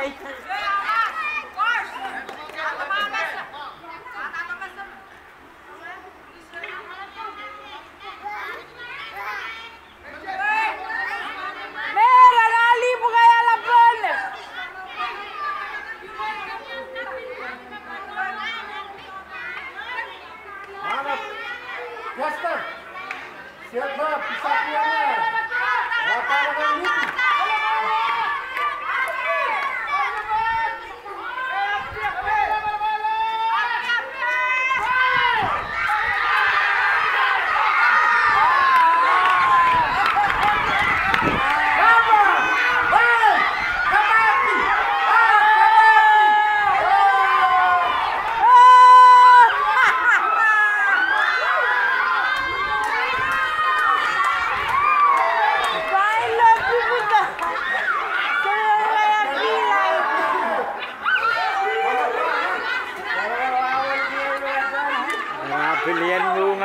Lakers.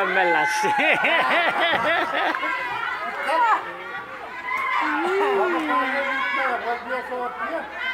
me la sé.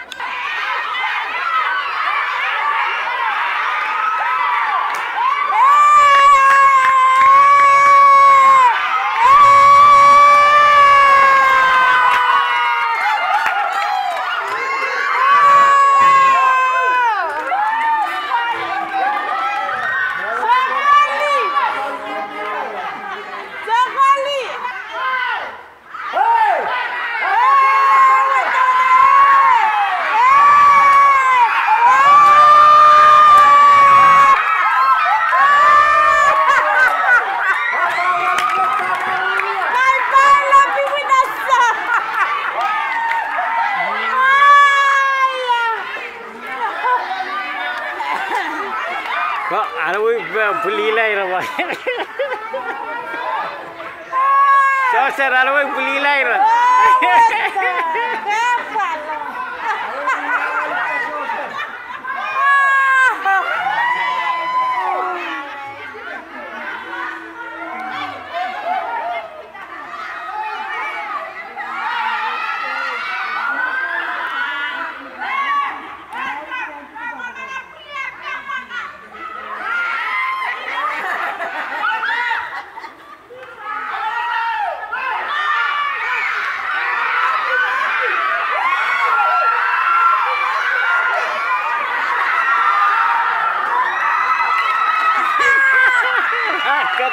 علوي بليلة يرى سوسر علوي بليلة يرى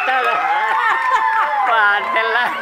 பார்த்தா பார்த்தெல்லாம்